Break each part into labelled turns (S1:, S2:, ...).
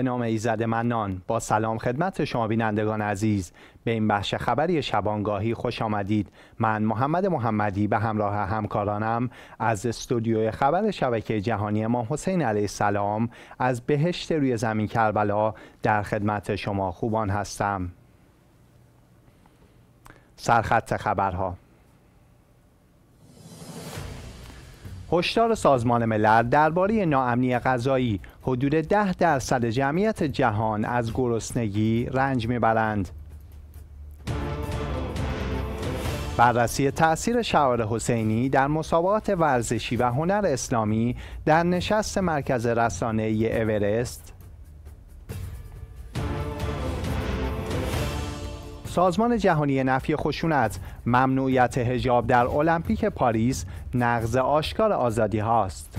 S1: به نام ایزد منان. با سلام خدمت شما بینندگان عزیز. به این بخش خبری شبانگاهی خوش آمدید. من محمد محمدی به همراه همکارانم از استودیوی خبر شبکه جهانی امام حسین علیه السلام از بهشت روی زمین کربلا در خدمت شما خوبان هستم. سرخط خبرها. هشدار سازمان ملل درباره ناامنی غذایی حدود ده درصد جمعیت جهان از گرسنگی رنج می‌برند. بررسی تاثیر شعار حسینی در مسابقات ورزشی و هنر اسلامی در نشست مرکز رسانه اورست سازمان جهانی نفی خشونت ممنوعیت هجاب در المپیک پاریس نقض آشکار آزادی هاست.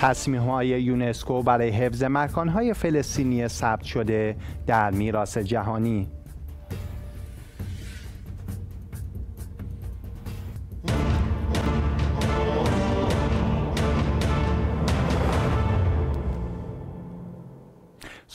S1: تصمیم های یونسکو برای حفظ مکانهای فلسطینی ثبت شده در میراث جهانی.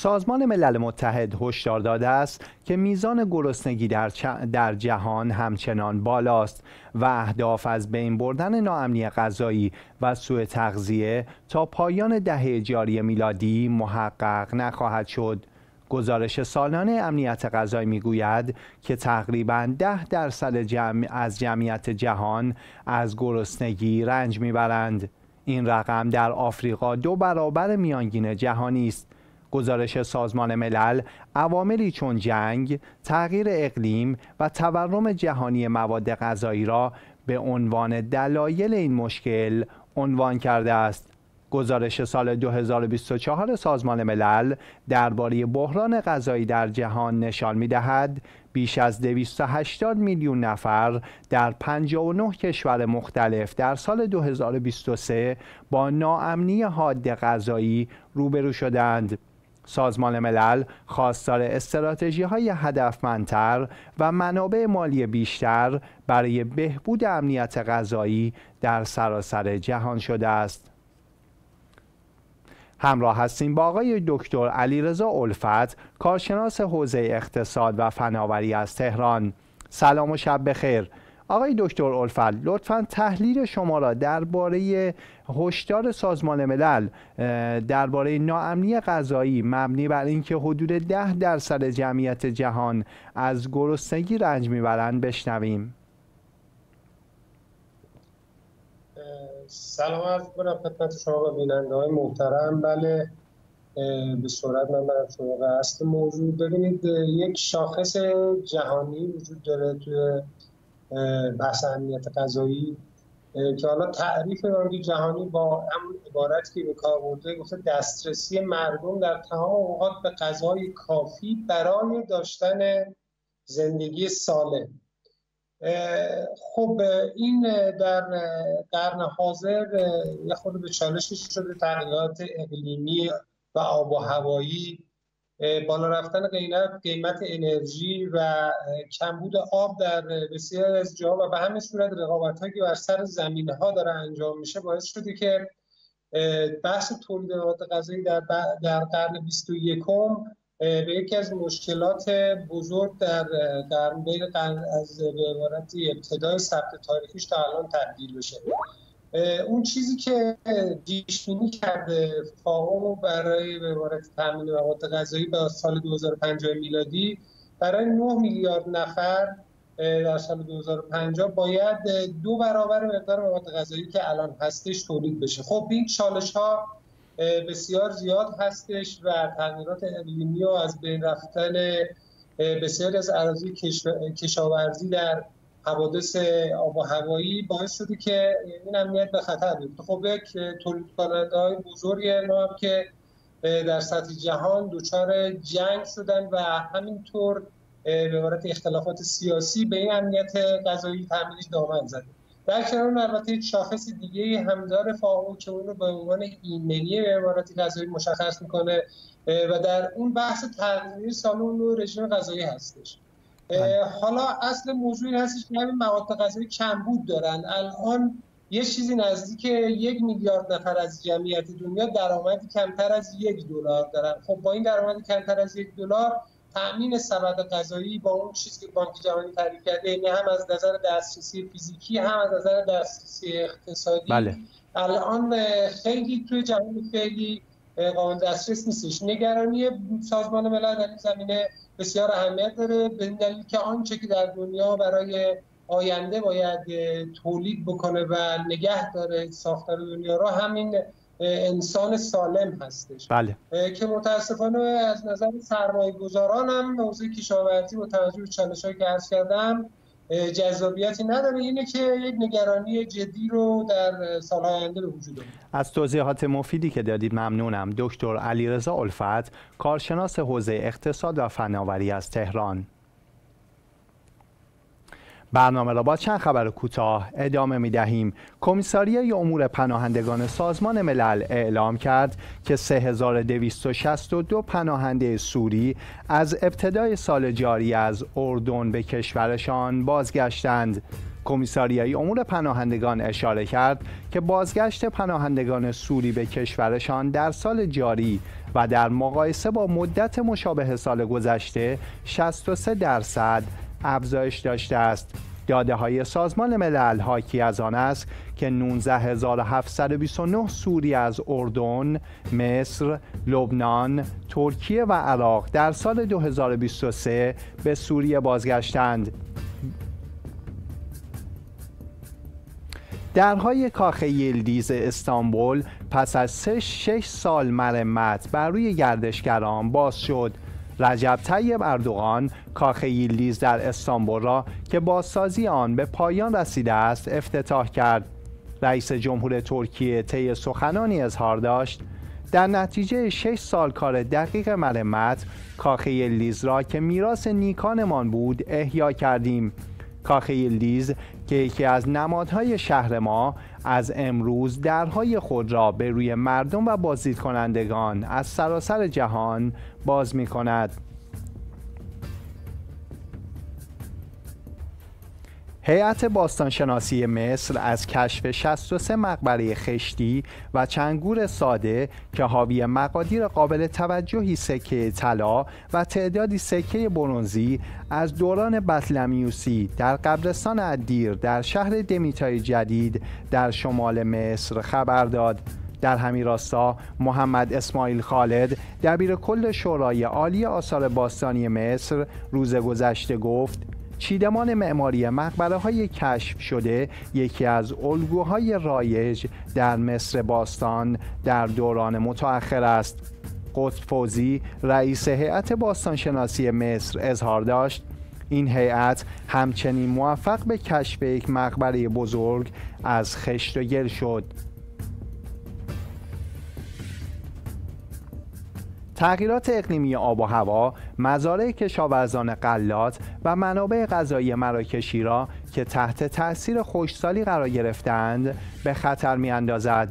S1: سازمان ملل متحد هشدار داده است که میزان گرسنگی در, در جهان همچنان بالاست و اهداف از بین بردن ناامنی غذایی و سوء تغذیه تا پایان دهه جاری میلادی محقق نخواهد شد. گزارش سالانه امنیت غذایی می‌گوید که تقریبا ده درصد جمع از جمعیت جهان از گرسنگی رنج می‌برند. این رقم در آفریقا دو برابر میانگین جهانی است گزارش سازمان ملل عواملی چون جنگ، تغییر اقلیم و تورم جهانی مواد غذایی را به عنوان دلایل این مشکل عنوان کرده است. گزارش سال 2024 سازمان ملل درباره بحران غذایی در جهان نشان می‌دهد بیش از 280 میلیون نفر در 59 کشور مختلف در سال 2023 با ناامنی حاد غذایی روبرو شدند. سازمان ملل خواستار استراتژی های هدفمندتر و منابع مالی بیشتر برای بهبود امنیت غذایی در سراسر جهان شده است. همراه هستیم با آقای دکتر علیرضا الفت کارشناس حوزه اقتصاد و فناوری از تهران سلام و شب بخیر آقای دکتر الفت لطفا تحلیل شما را درباره هشدار سازمان ملل درباره ناامنی غذایی مبنی بر اینکه حدود ده درصد جمعیت جهان از گرسنگی رنج می‌برند بشنویم.
S2: سلام عرض کنم خدمت شما و بیننده های محترم. بله به صورت من برم سراغ اصل موضوع. ببینید یک شاخص جهانی وجود داره توی بحث امنیت غذایی که حالا تعریف بانک جهانی با همون عبارتی که به کار برده گفته دسترسی مردم در تمام اوقات به غذای کافی برای داشتن زندگی سالم. خب این در قرن حاضر یه خود به چالشش شده تغییرات اقلیمی و آب و هوایی بالا رفتن قیمت قیمت انرژی و کمبود آب در بسیاری از جاها و به همین صورت رقابت هایی که بر سر زمین ها داره انجام میشه باعث شده که بحث تولید مواد غذایی در, در قرن 21 به یکی از مشکلات بزرگ در قرن بین از به عبارت ابتدای ثبت تاریخیش تا الان تبدیل بشه. اون چیزی که پیش بینی کرده فاو برای به عبارت تامین مواد غذایی به سال 2050 میلادی برای 9 میلیارد نفر در سال 2050 باید دو برابر مقدار مواد غذایی که الان هستش تولید بشه. خب این چالش ها بسیار زیاد هستش و تغییرات اقلیمی و از بین رفتن بسیاری از اراضی کشاورزی در حوادث آب و هوایی باعث شده که این امنیت به خطر بیفته. خب یک تولید کننده های بزرگ ما هم که در سطح جهان دچار جنگ شدن و همینطور به عبارت اختلافات سیاسی به این امنیت غذایی تامینش دامن زده. در کنار البته شاخص دیگه هم داره فاو که اون رو به عنوان ایمنی به عبارت غذایی مشخص می‌کنه و در اون بحث تغذیه سالن و رژیم غذایی هستش. حالا اصل موضوع این هستش که همین مواد غذایی کمبود دارن. الان یه چیزی نزدیک یک میلیارد نفر از جمعیت دنیا درآمدی کمتر از یک دلار دارن. خب با این درآمد کمتر از یک دلار تامین سبد غذایی با اون چیزی که بانک جهانی تعریف کرده یعنی هم از نظر دسترسی فیزیکی هم از نظر دسترسی اقتصادی.
S1: بله.
S2: الان خیلی توی جهان خیلی قابل دسترس نیستش. نگرانی سازمان ملل در این زمینه بسیار اهمیت داره. به دلیل که آنچه که در دنیا برای آینده باید تولید بکنه و نگه داره ساختار دنیا را همین انسان سالم هستش.
S1: بله.
S2: که متاسفانه از نظر سرمایه گذاران هم موضوع کشاورزی با توجه به چالش که عرض کردم جذابیتی نداره. اینه که یک نگرانی جدی رو در سال آینده به وجود آورد.
S1: از توضیحات مفیدی که دادید ممنونم. دکتر علیرضا الفت کارشناس حوزه اقتصاد و فناوری از تهران. برنامه را با چند خبر کوتاه ادامه می دهیم. کمیساریه امور پناهندگان سازمان ملل اعلام کرد که 3262 پناهنده سوری از ابتدای سال جاری از اردن به کشورشان بازگشتند. کمیساریای امور پناهندگان اشاره کرد که بازگشت پناهندگان سوری به کشورشان در سال جاری و در مقایسه با مدت مشابه سال گذشته 63 درصد افزایش داشته است داده های سازمان ملل حاکی از آن است که 19729 سوری از اردن، مصر، لبنان، ترکیه و عراق در سال 2023 به سوریه بازگشتند. درهای کاخ یلدیز استانبول پس از شش سال مرمت بر روی گردشگران باز شد رجب طیب اردوغان کاخ ییلدیز در استانبول را که بازسازی آن به پایان رسیده است افتتاح کرد. رئیس جمهور ترکیه طی سخنانی اظهار داشت در نتیجه شش سال کار دقیق مرمت کاخ یلدیز را که میراث نیکانمان بود احیا کردیم. کاخ یلدیز که یکی از نمادهای شهر ما از امروز درهای خود را به روی مردم و بازدید کنندگان از سراسر جهان باز می کند. هیئت باستانشناسی مصر از کشف 63 مقبره خشتی و چنگور ساده که حاوی مقادیر قابل توجهی سکه طلا و تعدادی سکه برونزی از دوران بطلمیوسی در قبرستان ادیر در شهر دمیتای جدید در شمال مصر خبر داد. در همین راستا محمد اسماعیل خالد دبیر کل شورای عالی آثار باستانی مصر روز گذشته گفت چیدمان معماری مقبره های کشف شده یکی از الگوهای رایج در مصر باستان در دوران متأخر است. قطب فوزی رئیس هیئت باستانشناسی مصر اظهار داشت. این هیئت همچنین موفق به کشف یک مقبره بزرگ از خشت و گل شد. تغییرات اقلیمی آب و هوا مزارع کشاورزان قلات و منابع غذایی مراکشی را که تحت تاثیر خوشسالی قرار گرفتند به خطر می اندازد.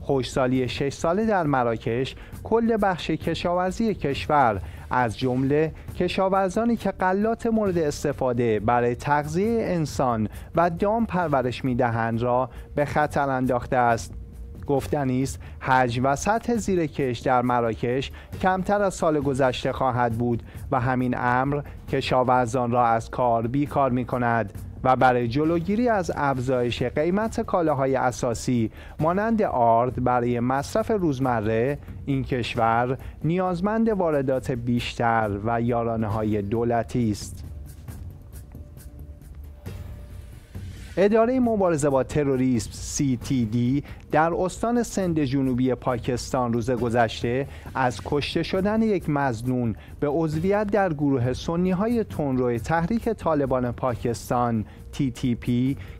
S1: خوشسالی 6 ساله در مراکش کل بخش کشاورزی کشور از جمله کشاورزانی که قلات مورد استفاده برای تغذیه انسان و دام پرورش می دهند را به خطر انداخته است. گفتنی است حج و سطح زیر کش در مراکش کمتر از سال گذشته خواهد بود و همین امر کشاورزان را از کار بیکار می کند و برای جلوگیری از افزایش قیمت کالاهای اساسی مانند آرد برای مصرف روزمره این کشور نیازمند واردات بیشتر و یارانه های دولتی است. اداره مبارزه با تروریسم CTD در استان سند جنوبی پاکستان روز گذشته از کشته شدن یک مزنون به عضویت در گروه سنی های تونروی تحریک طالبان پاکستان TTP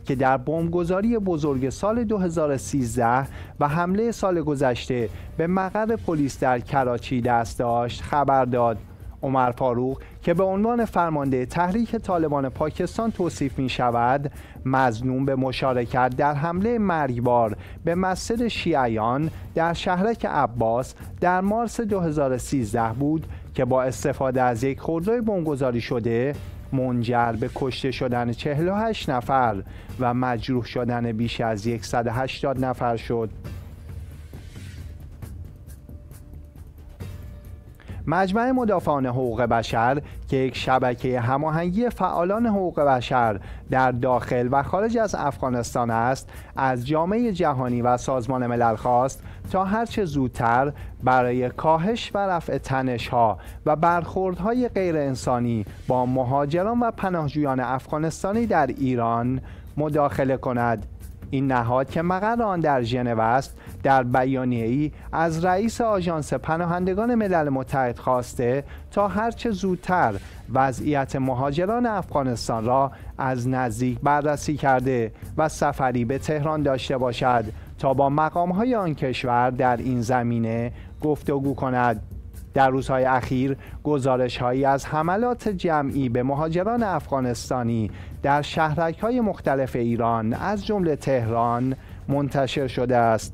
S1: که در بمبگذاری بزرگ سال 2013 و حمله سال گذشته به مقر پلیس در کراچی دست داشت خبر داد. عمر فاروق که به عنوان فرمانده تحریک طالبان پاکستان توصیف می شود مزنون به مشارکت در حمله مرگبار به مسجد شیعیان در شهرک عباس در مارس 2013 بود که با استفاده از یک خودروی بمبگذاری شده منجر به کشته شدن 48 نفر و مجروح شدن بیش از 180 نفر شد. مجمع مدافعان حقوق بشر که یک شبکه هماهنگی فعالان حقوق بشر در داخل و خارج از افغانستان است از جامعه جهانی و سازمان ملل خواست تا هرچه زودتر برای کاهش و رفع تنشها و برخوردهای غیر انسانی با مهاجران و پناهجویان افغانستانی در ایران مداخله کند. این نهاد که مقر آن در ژنو است در بیانیه ای از رئیس آژانس پناهندگان ملل متحد خواسته تا هرچه زودتر وضعیت مهاجران افغانستان را از نزدیک بررسی کرده و سفری به تهران داشته باشد تا با مقام های آن کشور در این زمینه گفتگو کند. در روزهای اخیر گزارش هایی از حملات جمعی به مهاجران افغانستانی در شهرک های مختلف ایران از جمله تهران منتشر شده است.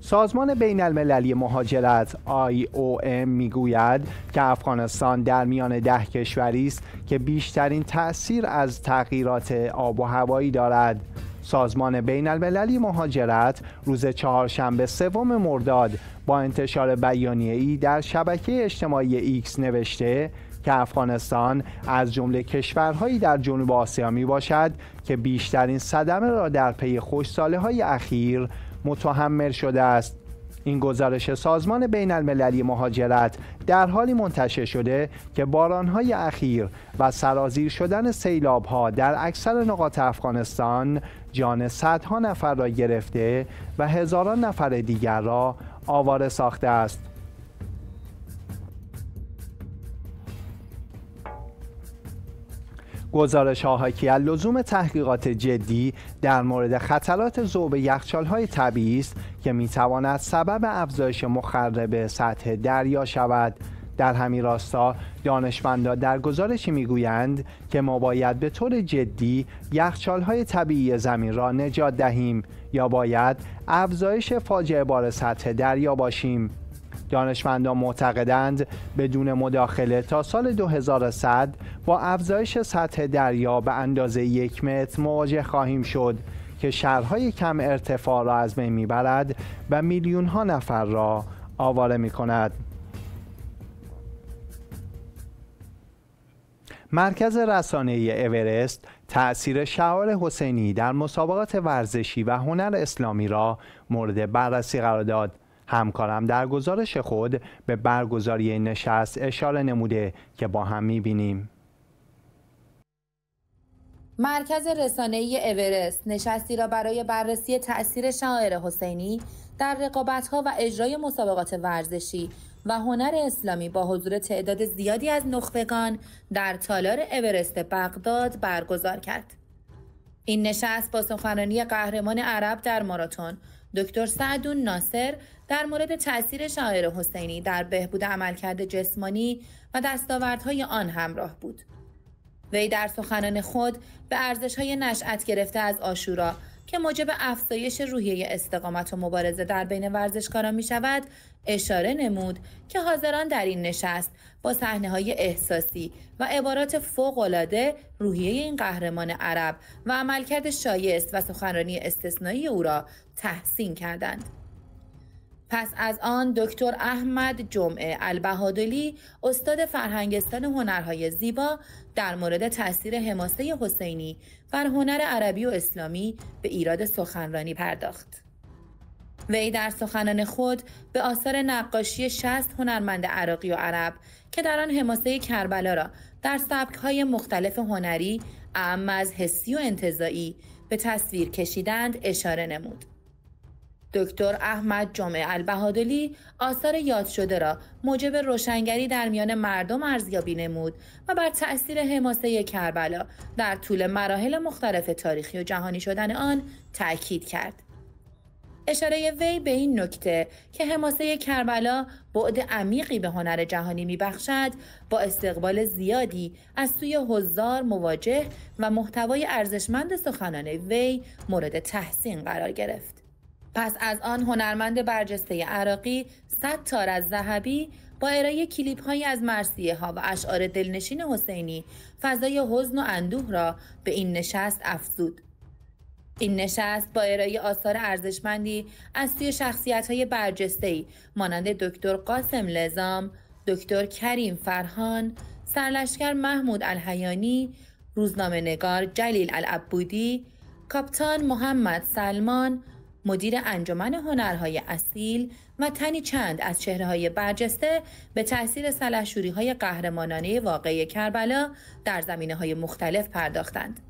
S1: سازمان بین المللی مهاجرت IOM می‌گوید که افغانستان در میان ده کشوری است که بیشترین تأثیر از تغییرات آب و هوایی دارد. سازمان بین المللی مهاجرت روز چهارشنبه سوم مرداد با انتشار بیانیه‌ای در شبکه اجتماعی ایکس نوشته که افغانستان از جمله کشورهایی در جنوب آسیا می باشد که بیشترین صدمه را در پی خشکسالی های اخیر متحمل شده است. این گزارش سازمان بین المللی مهاجرت در حالی منتشر شده که بارانهای اخیر و سرازیر شدن سیلابها در اکثر نقاط افغانستان جان صدها نفر را گرفته و هزاران نفر دیگر را آواره ساخته است. گزارش ها از لزوم تحقیقات جدی در مورد خطرات ذوب یخچال های طبیعی است که می تواند سبب افزایش مخرب سطح دریا شود. در همین راستا دانشمندان در گزارشی می‌گویند که ما باید به طور جدی های طبیعی زمین را نجات دهیم یا باید افزایش فاجعه بار سطح دریا باشیم. دانشمندان معتقدند بدون مداخله تا سال 2100 با افزایش سطح دریا به اندازه یک متر مواجه خواهیم شد که شهرهای کم ارتفاع را از بین می‌برد و میلیون ها نفر را آواره می کند. مرکز رسانه اورست تأثیر شعار حسینی در مسابقات ورزشی و هنر اسلامی را مورد بررسی قرار داد. همکارم در گزارش خود به برگزاری نشست اشاره نموده که با هم می‌بینیم.
S3: مرکز رسانه اورست نشستی را برای بررسی تأثیر شاعر حسینی در رقابت‌ها و اجرای مسابقات ورزشی و هنر اسلامی با حضور تعداد زیادی از نخبگان در تالار اورست بغداد برگزار کرد. این نشست با سخنرانی قهرمان عرب در ماراتون دکتر سعدون ناصر در مورد تاثیر شاعر حسینی در بهبود عملکرد جسمانی و دستاوردهای آن همراه بود. وی در سخنان خود به ارزش‌های نشأت گرفته از آشورا که موجب افزایش روحیه استقامت و مبارزه در بین ورزشکاران می شود اشاره نمود که حاضران در این نشست با صحنه های احساسی و عبارات فوقالعاده روحیه این قهرمان عرب و عملکرد شایست و سخنرانی استثنایی او را تحسین کردند. پس از آن دکتر احمد جمعه البهادلی استاد فرهنگستان هنرهای زیبا در مورد تاثیر حماسه حسینی بر هنر عربی و اسلامی به ایراد سخنرانی پرداخت. وی در سخنان خود به آثار نقاشی شست هنرمند عراقی و عرب که در آن حماسه کربلا را در سبکهای مختلف هنری اعم از حسی و انتظایی به تصویر کشیدند اشاره نمود. دکتر احمد جمعه البهادلی آثار یاد شده را موجب روشنگری در میان مردم ارزیابی نمود و بر تأثیر حماسه کربلا در طول مراحل مختلف تاریخی و جهانی شدن آن تأکید کرد. اشاره وی به این نکته که حماسه کربلا بعد عمیقی به هنر جهانی میبخشد با استقبال زیادی از سوی حضار مواجه و محتوای ارزشمند سخنان وی مورد تحسین قرار گرفت. پس از آن هنرمند برجسته عراقی صد تار از ذهبی با ارائه کلیپ های از مرسیه ها و اشعار دلنشین حسینی فضای حزن و اندوه را به این نشست افزود. این نشست با ارائه آثار ارزشمندی از سوی شخصیت های برجسته مانند دکتر قاسم لزام، دکتر کریم فرهان، سرلشکر محمود الحیانی، روزنامه نگار جلیل العبودی، کاپتان محمد سلمان، مدیر انجمن هنرهای اصیل و تنی چند از چهره های برجسته به تاثیر سلحشوری های قهرمانانه واقعی کربلا در زمینه های مختلف پرداختند.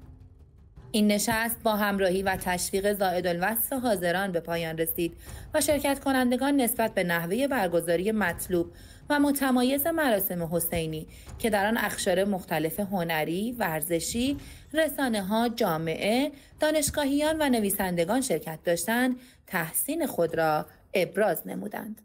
S3: این نشست با همراهی و تشویق زائد الوصف حاضران به پایان رسید و شرکت کنندگان نسبت به نحوه برگزاری مطلوب و متمایز مراسم حسینی که در آن اخشار مختلف هنری، ورزشی، رسانه ها، جامعه، دانشگاهیان و نویسندگان شرکت داشتند، تحسین خود را ابراز نمودند.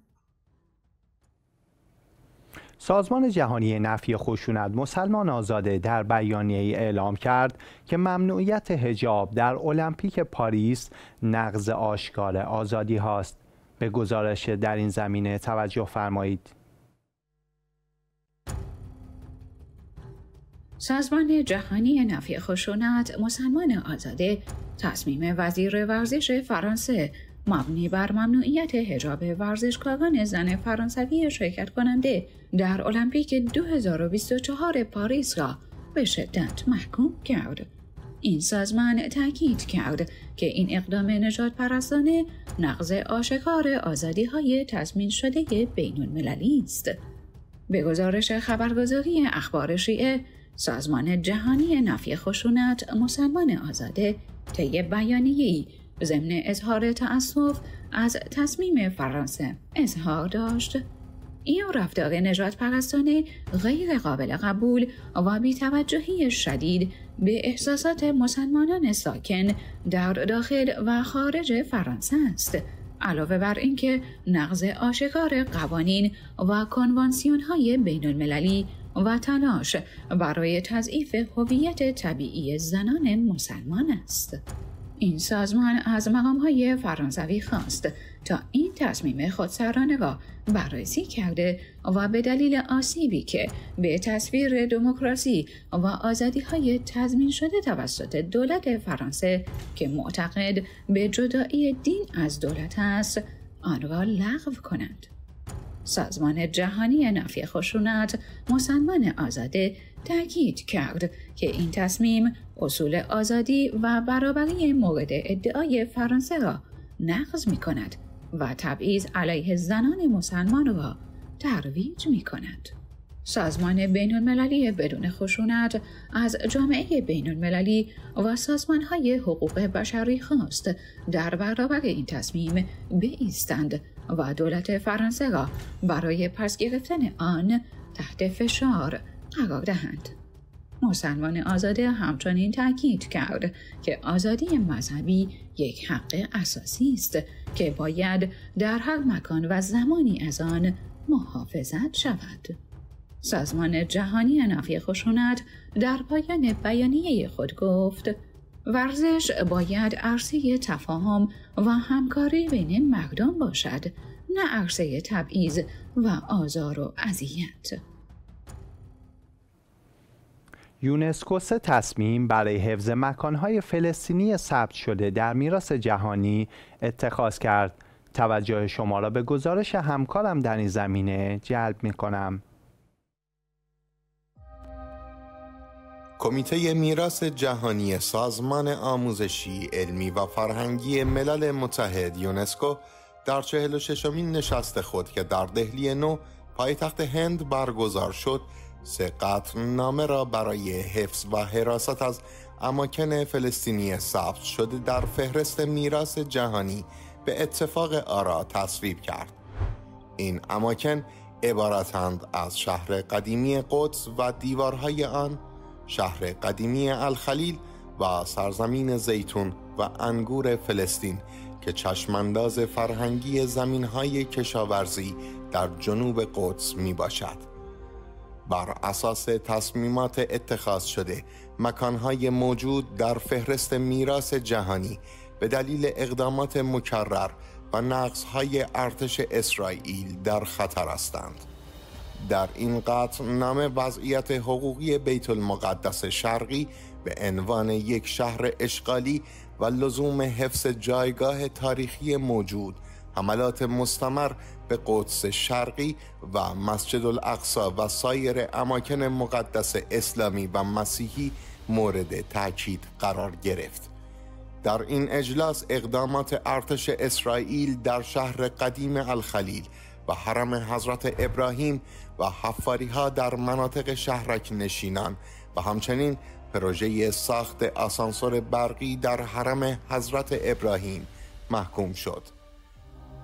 S1: سازمان جهانی نفی خشونت مسلمان آزاده در بیانیه اعلام کرد که ممنوعیت هجاب در المپیک پاریس نقض آشکار آزادی هاست. به گزارش در این زمینه توجه فرمایید.
S4: سازمان جهانی نفی خشونت مسلمان آزاده تصمیم وزیر ورزش فرانسه مبنی بر ممنوعیت حجاب ورزشکاران زن فرانسوی شرکت کننده در المپیک 2024 پاریس را به شدت محکوم کرد. این سازمان تاکید کرد که این اقدام نجات پرستانه نقض آشکار آزادی های تضمین شده بین المللی است. به گزارش خبرگزاری اخبار شیعه سازمان جهانی نفی خشونت مسلمان آزاده طی بیانیه‌ای ضمن اظهار تأسف از تصمیم فرانسه اظهار داشت این رفتار نجات پرستانه غیر قابل قبول و بیتوجهی شدید به احساسات مسلمانان ساکن در داخل و خارج فرانسه است. علاوه بر اینکه نقض آشکار قوانین و کنوانسیون های بین المللی و تلاش برای تضعیف هویت طبیعی زنان مسلمان است. این سازمان از های فرانسوی خواست تا این تصمیم خودسرانه را بررسی کرده و به دلیل آسیبی که به تصویر دموکراسی و آزادی های تضمین شده توسط دولت فرانسه که معتقد به جدایی دین از دولت است آن را لغو کنند. سازمان جهانی نفی خشونت مسلمان آزاده تاکید کرد که این تصمیم اصول آزادی و برابری مورد ادعای فرانسه را نقض می کند و تبعیض علیه زنان مسلمان را ترویج می کند. سازمان بین المللی بدون خشونت از جامعه بین المللی و سازمان های حقوق بشری خواست در برابر این تصمیم بایستند و دولت فرانسه را برای پس گرفتن آن تحت فشار قرار دهند. مسلمان آزاده همچنین تاکید کرد که آزادی مذهبی یک حق اساسی است که باید در هر مکان و زمانی از آن محافظت شود. سازمان جهانی نفی خشونت در پایان بیانیه خود گفت ورزش باید عرصه تفاهم و همکاری بین مردم باشد نه عرصه تبعیض و آزار و اذیت.
S1: یونسکو سه تصمیم برای حفظ مکانهای فلسطینی ثبت شده در میراث جهانی اتخاذ کرد. توجه شما را به گزارش همکارم در این زمینه جلب می کنم.
S5: کمیته میراث جهانی سازمان آموزشی، علمی و فرهنگی ملل متحد یونسکو در چهل و ششمین نشست خود که در دهلی نو پایتخت هند برگزار شد سه نامه را برای حفظ و حراست از اماکن فلسطینی ثبت شده در فهرست میراث جهانی به اتفاق آرا تصویب کرد. این اماکن عبارتند از شهر قدیمی قدس و دیوارهای آن شهر قدیمی الخلیل و سرزمین زیتون و انگور فلسطین که چشمانداز فرهنگی زمینهای کشاورزی در جنوب قدس می باشد. بر اساس تصمیمات اتخاذ شده مکانهای موجود در فهرست میراث جهانی به دلیل اقدامات مکرر و نقصهای ارتش اسرائیل در خطر هستند. در این قطع نامه وضعیت حقوقی بیت المقدس شرقی به عنوان یک شهر اشغالی و لزوم حفظ جایگاه تاریخی موجود. حملات مستمر به قدس شرقی و مسجد الاقصا و سایر اماکن مقدس اسلامی و مسیحی مورد تاکید قرار گرفت. در این اجلاس اقدامات ارتش اسرائیل در شهر قدیم الخلیل و حرم حضرت ابراهیم و حفاری ها در مناطق شهرک نشینان و همچنین پروژه ساخت آسانسور برقی در حرم حضرت ابراهیم محکوم شد.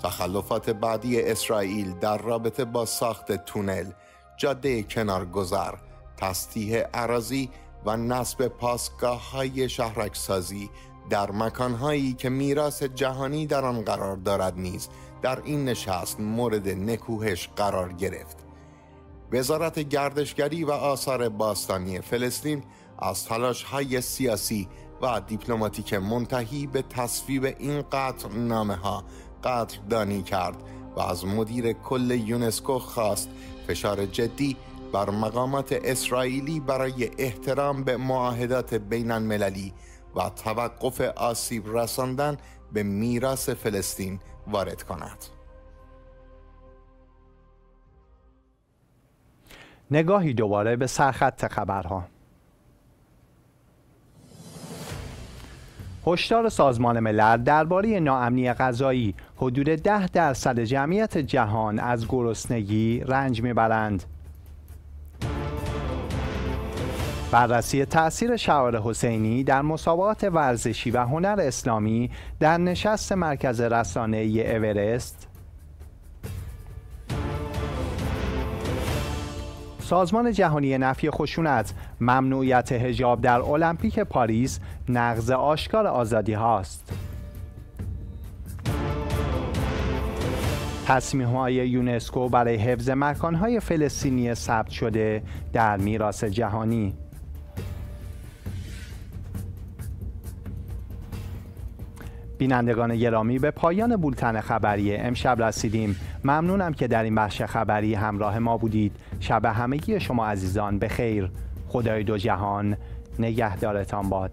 S5: تخلفات بعدی اسرائیل در رابطه با ساخت تونل، جاده کنارگذر، تستیح عراضی و نصب پاسگاه های شهرک سازی در مکانهایی که میراث جهانی در آن قرار دارد نیز در این نشست مورد نکوهش قرار گرفت. وزارت گردشگری و آثار باستانی فلسطین از تلاش های سیاسی و دیپلماتیک منتهی به تصویب این قطع نامه ها قدردانی کرد و از مدیر کل یونسکو خواست فشار جدی بر مقامات اسرائیلی برای احترام به معاهدات بین المللی و توقف آسیب رساندن به میراث فلسطین وارد کند.
S1: نگاهی دوباره به سرخط خبرها هشدار سازمان ملل درباره ناامنی غذایی حدود ده درصد جمعیت جهان از گرسنگی رنج می‌برند بررسی تاثیر شعار حسینی در مسابقات ورزشی و هنر اسلامی در نشست مرکز رسانه اورست. سازمان جهانی نفی خشونت ممنوعیت هجاب در المپیک پاریس نقض آشکار آزادی هاست. تصمیم های یونسکو برای حفظ مکانهای فلسطینی ثبت شده در میراث جهانی. بینندگان گرامی به پایان بولتن خبری امشب رسیدیم. ممنونم که در این بخش خبری همراه ما بودید. شب همگی شما عزیزان به خیر. خدای دو جهان. نگهدارتان باد.